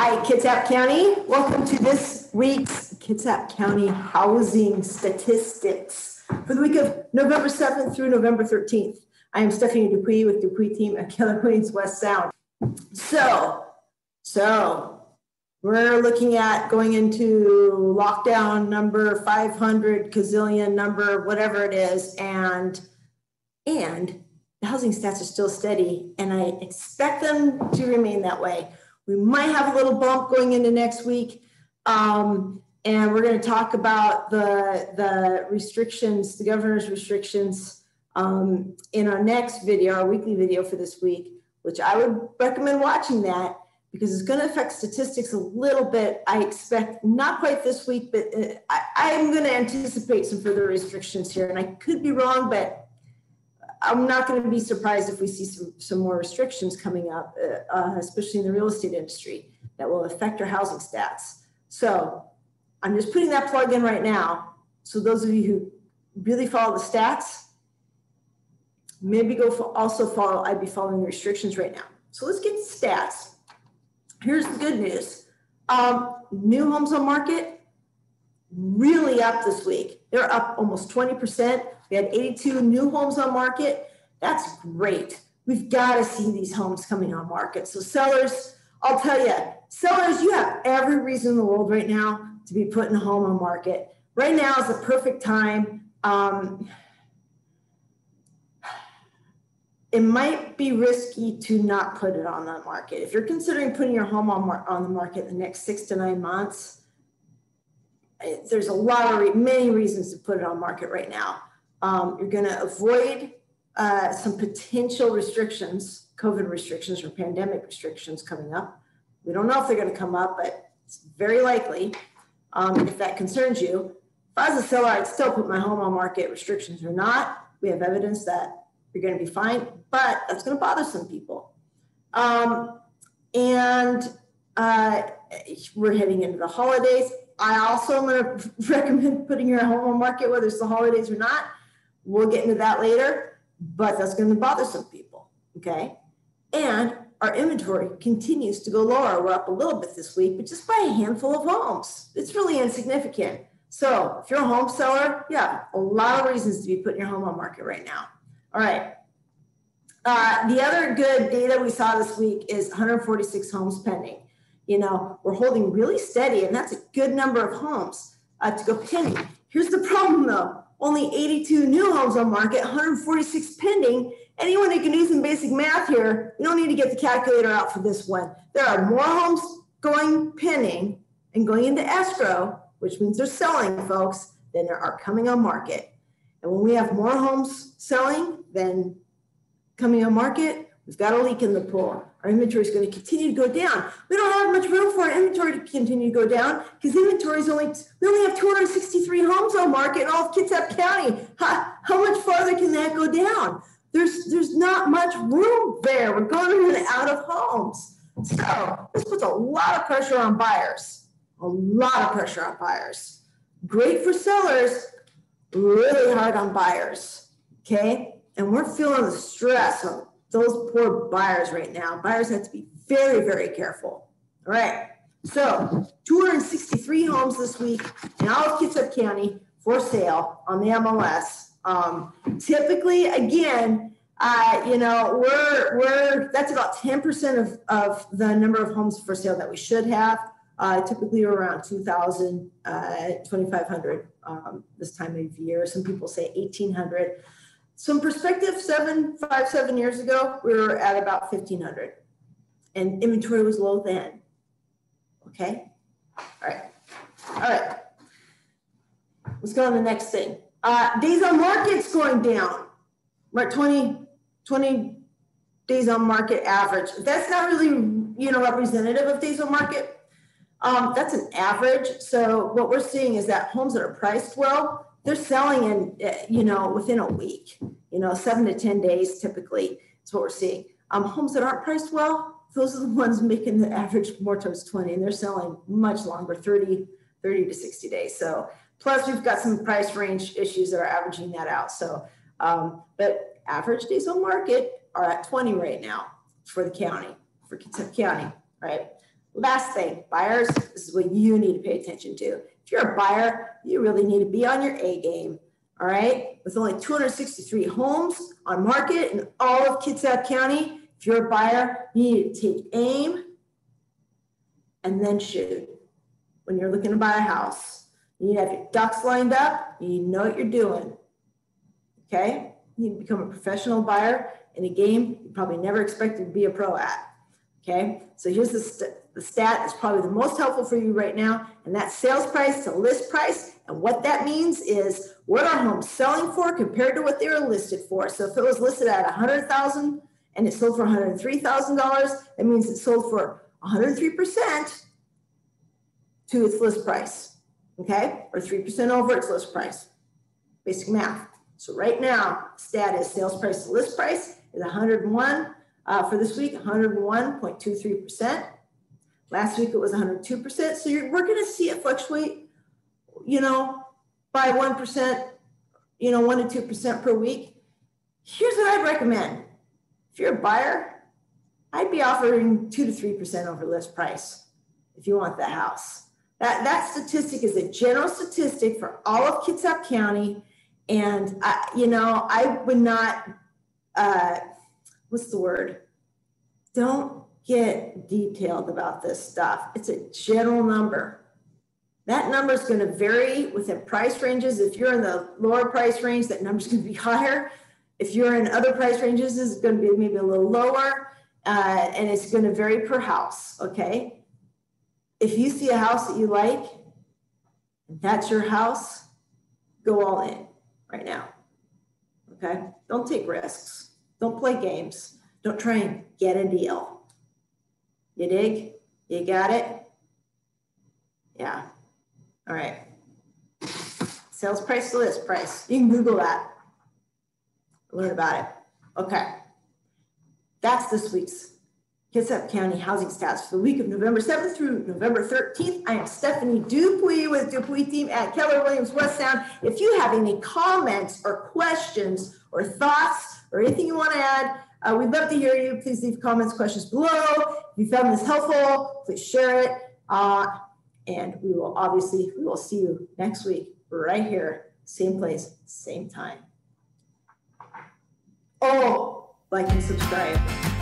Hi, Kitsap County. Welcome to this week's Kitsap County housing statistics for the week of November 7th through November 13th. I am Stephanie Dupuis with Dupuis team at Keller Williams West Sound. So, so we're looking at going into lockdown number 500 gazillion number, whatever it is, and and the housing stats are still steady, and I expect them to remain that way. We might have a little bump going into next week. Um, and we're going to talk about the, the restrictions, the governor's restrictions um, in our next video, our weekly video for this week, which I would recommend watching that because it's going to affect statistics a little bit. I expect not quite this week, but uh, I, am going to anticipate some further restrictions here. And I could be wrong, but I'm not going to be surprised if we see some, some more restrictions coming up, uh, uh, especially in the real estate industry, that will affect our housing stats. So I'm just putting that plug in right now. So those of you who really follow the stats, maybe go for also follow, I'd be following the restrictions right now. So let's get stats. Here's the good news. Um, new homes on market, really up this week. They're up almost 20%. We had 82 new homes on market. That's great. We've got to see these homes coming on market. So sellers, I'll tell you, sellers, you have every reason in the world right now to be putting a home on market. Right now is the perfect time. Um, it might be risky to not put it on the market. If you're considering putting your home on, on the market in the next six to nine months, there's a lot of re- many reasons to put it on market right now. Um, you're going to avoid uh, some potential restrictions, COVID restrictions or pandemic restrictions coming up. We don't know if they're going to come up, but it's very likely. Um, if that concerns you, if I was a seller, I'd still put my home on market restrictions or not. We have evidence that you're going to be fine, but that's going to bother some people. Um, and uh, we're heading into the holidays. I also am going to recommend putting your home on market, whether it's the holidays or not. We'll get into that later, but that's going to bother some people. Okay. And our inventory continues to go lower. We're up a little bit this week, but just by a handful of homes. It's really insignificant. So if you're a home seller, yeah, a lot of reasons to be putting your home on market right now. All right. Uh, the other good data we saw this week is 146 homes pending. You know, we're holding really steady, and that's a good number of homes uh, to go pending. Here's the problem though only 82 new homes on market, 146 pending. Anyone who can do some basic math here, you don't need to get the calculator out for this one. There are more homes going pending and going into escrow, which means they're selling, folks, than there are coming on market. And when we have more homes selling than coming on market, we've got a leak in the pool our inventory is going to continue to go down. We don't have much room for our inventory to continue to go down because inventory is only, we only have 263 homes on market in all of Kitsap County. How, how much farther can that go down? There's, there's not much room there. We're going in and out of homes. So this puts a lot of pressure on buyers, a lot of pressure on buyers. Great for sellers, really hard on buyers. Okay. And we're feeling the stress of those poor buyers right now. Buyers have to be very, very careful. All right. So 263 homes this week in all of Kitsap County for sale on the MLS. Um, typically, again, uh, you know, we're we're that's about 10% of, of the number of homes for sale that we should have. Uh, typically around 2,000, uh, 2,500 um, this time of year. Some people say 1,800 some perspective, seven, five, seven years ago, we were at about 1,500 and inventory was low then. Okay. All right. All right. Let's go on the next thing. Uh, days on market's going down. Right, 20, 20 days on market average. That's not really, you know, representative of days on market. Um, that's an average. So what we're seeing is that homes that are priced well they're selling in, uh, you know, within a week, you know, seven to 10 days typically is what we're seeing. Um, homes that aren't priced well, those are the ones making the average more towards 20 and they're selling much longer, 30, 30 to 60 days. So plus we've got some price range issues that are averaging that out. So, um, but average days on market are at 20 right now for the county, for Kentucky County, right? Last thing, buyers, this is what you need to pay attention to. If you're a buyer, you really need to be on your A game. All right. With only 263 homes on market in all of Kitsap County, if you're a buyer, you need to take aim and then shoot when you're looking to buy a house. You need to have your ducks lined up. You need to know what you're doing. Okay. You need to become a professional buyer in a game you probably never expected to be a pro at. Okay. So here's the, st- the stat that's probably the most helpful for you right now, and that's sales price to list price. And what that means is what are homes selling for compared to what they were listed for. So if it was listed at 100,000 and it sold for $103,000, that means it sold for 103% to its list price, okay? Or 3% over its list price. Basic math. So right now, stat is sales price to list price is 101 uh, for this week, 101.23%. Last week it was 102%. So you're, we're going to see it fluctuate, you know, by 1%, you know, 1% to 2% per week. Here's what I'd recommend. If you're a buyer, I'd be offering 2 to 3% over list price if you want the house. That, that statistic is a general statistic for all of Kitsap County. And, I, you know, I would not, uh, what's the word? Don't get detailed about this stuff. It's a general number. That number is going to vary within price ranges. If you're in the lower price range, that number is going to be higher. If you're in other price ranges, it's going to be maybe a little lower, uh, and it's going to vary per house. Okay. If you see a house that you like, that's your house, go all in right now. Okay. Don't take risks. Don't play games. Don't try and get a deal. You dig? You got it? Yeah. All right. Sales price to list price. You can Google that. Learn about it. Okay. That's this week's Kitsap County housing stats for the week of November 7th through November 13th. I am Stephanie Dupuis with Dupuis team at Keller Williams West Sound. If you have any comments or questions or thoughts or anything you want to add, uh, we'd love to hear you. Please leave comments, questions below. If you found this helpful, please share it. Uh, and we will obviously, we will see you next week right here, same place, same time. Oh, like and subscribe.